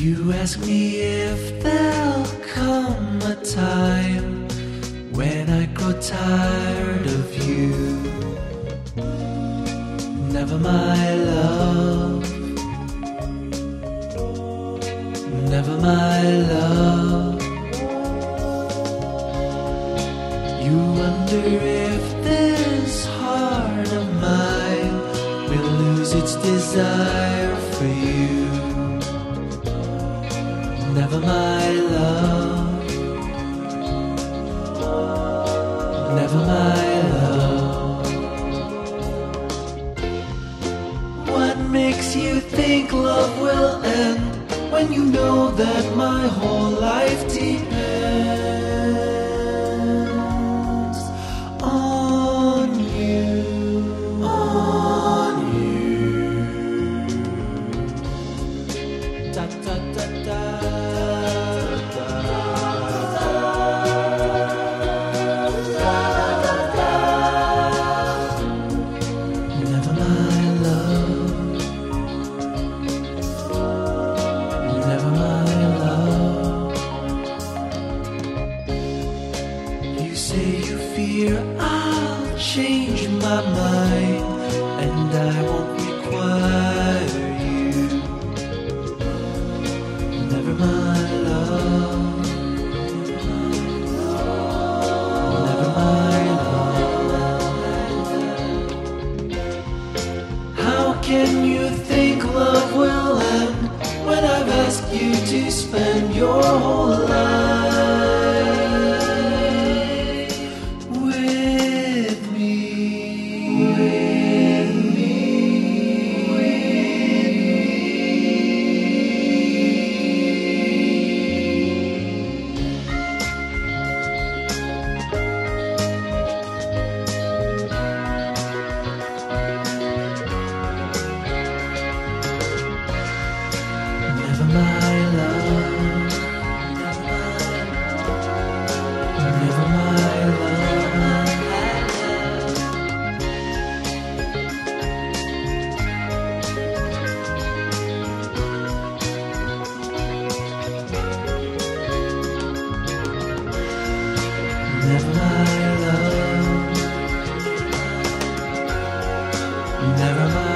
You ask me if there'll come a time when I grow tired of you. Never, my love. Never, my love. You wonder if this heart of mine will lose its desire for you. Never, my love. Never, my love. What makes you think love will end when you know that my whole life depends I'll change my mind and I won't require you. Never mind. love. Never love. How can you think love Never mind.